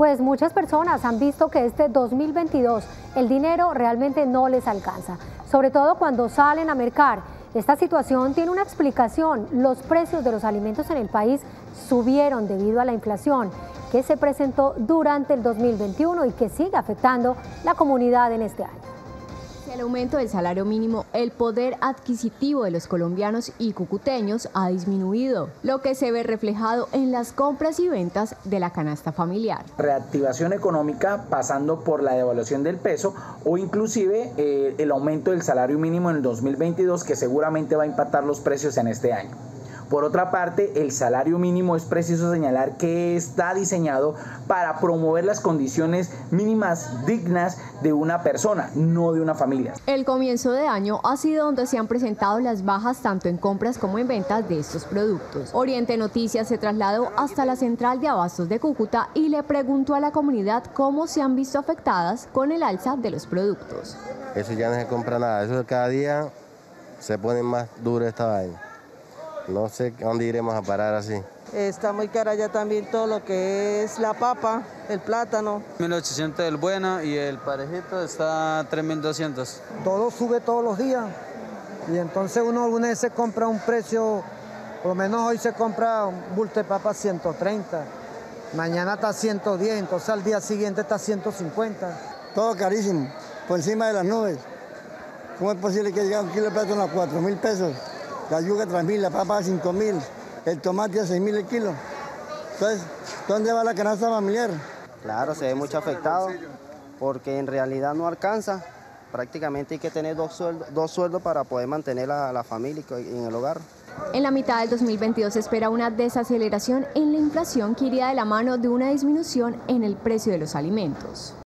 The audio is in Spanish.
Pues muchas personas han visto que este 2022 el dinero realmente no les alcanza, sobre todo cuando salen a mercar. Esta situación tiene una explicación. Los precios de los alimentos en el país subieron debido a la inflación que se presentó durante el 2021 y que sigue afectando la comunidad en este año. El aumento del salario mínimo, el poder adquisitivo de los colombianos y cucuteños ha disminuido, lo que se ve reflejado en las compras y ventas de la canasta familiar. Reactivación económica pasando por la devaluación del peso o inclusive eh, el aumento del salario mínimo en el 2022 que seguramente va a impactar los precios en este año. Por otra parte, el salario mínimo es preciso señalar que está diseñado para promover las condiciones mínimas dignas de una persona, no de una familia. El comienzo de año ha sido donde se han presentado las bajas tanto en compras como en ventas de estos productos. Oriente Noticias se trasladó hasta la central de abastos de Cúcuta y le preguntó a la comunidad cómo se han visto afectadas con el alza de los productos. Eso ya no se compra nada, eso cada día se pone más duro esta vaina. No sé dónde iremos a parar así. Está muy cara ya también todo lo que es la papa, el plátano. 1800 el bueno y el parejito está 3200. Todo sube todos los días y entonces uno alguna vez se compra un precio, por lo menos hoy se compra un bulto de papa 130, mañana está 110, entonces al día siguiente está 150. Todo carísimo, por encima de las nubes. ¿Cómo es posible que llegue un kilo de plátano a 4 mil pesos? La yuca a 3.000, la papa a 5.000, el tomate a 6.000 el kilo. Entonces, ¿dónde va la canasta familiar? Claro, se ve mucho afectado porque en realidad no alcanza. Prácticamente hay que tener dos sueldos, dos sueldos para poder mantener a la familia en el hogar. En la mitad del 2022 se espera una desaceleración en la inflación que iría de la mano de una disminución en el precio de los alimentos.